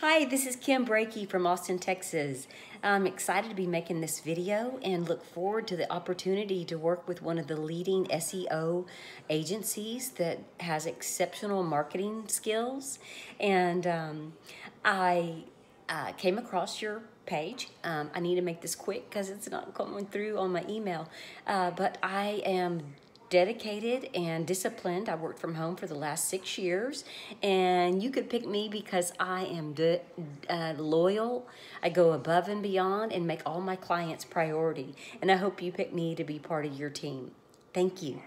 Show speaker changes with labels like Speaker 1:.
Speaker 1: Hi, this is Kim Breakey from Austin, Texas. I'm excited to be making this video and look forward to the opportunity to work with one of the leading SEO agencies that has exceptional marketing skills. And um, I uh, came across your page. Um, I need to make this quick because it's not coming through on my email. Uh, but I am dedicated and disciplined. I worked from home for the last six years, and you could pick me because I am uh, loyal. I go above and beyond and make all my clients priority. And I hope you pick me to be part of your team. Thank you.